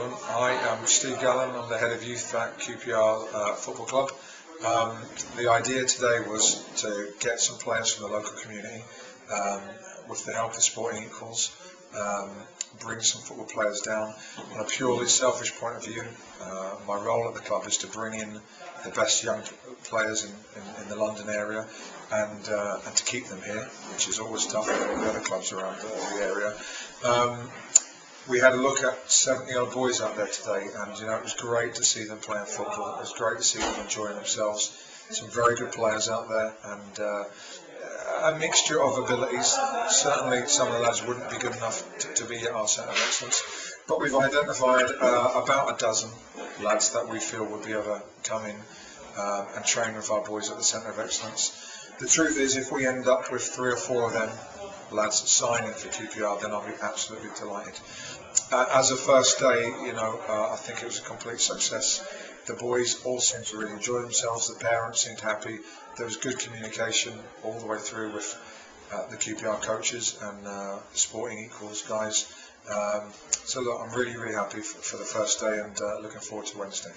problem. I am Steve Gallen, I'm the head of youth at QPR uh, Football Club. Um, the idea today was to get some players from the local community um, with the help of Sporting Equals, um, bring some football players down. On a purely selfish point of view, uh, my role at the club is to bring in the best young players in, in, in the London area and uh, and to keep them here, which is always tough for the other clubs around the, the area. We had a look at 70 odd boys out there today, and you know it was great to see them playing football. It was great to see them enjoying themselves. Some very good players out there, and uh, a mixture of abilities. Certainly, some of the lads wouldn't be good enough to, to be at our centre of excellence, but we've identified uh, about a dozen lads that we feel would be able to come in um, and train with our boys at the centre of excellence. The truth is, if we end up with three or four of them lads signing for QPR, then I'll be absolutely delighted. Uh, as a first day, you know, uh, I think it was a complete success. The boys all seemed to really enjoy themselves. The parents seemed happy. There was good communication all the way through with uh, the QPR coaches and uh, the Sporting Equals guys. Um, so look, I'm really, really happy for, for the first day and uh, looking forward to Wednesday.